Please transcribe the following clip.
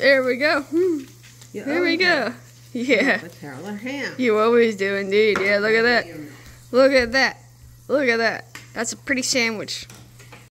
There we go. Hmm. There we go. Yeah. You always do indeed. Yeah, look at that. Look at that. Look at that. That's a pretty sandwich.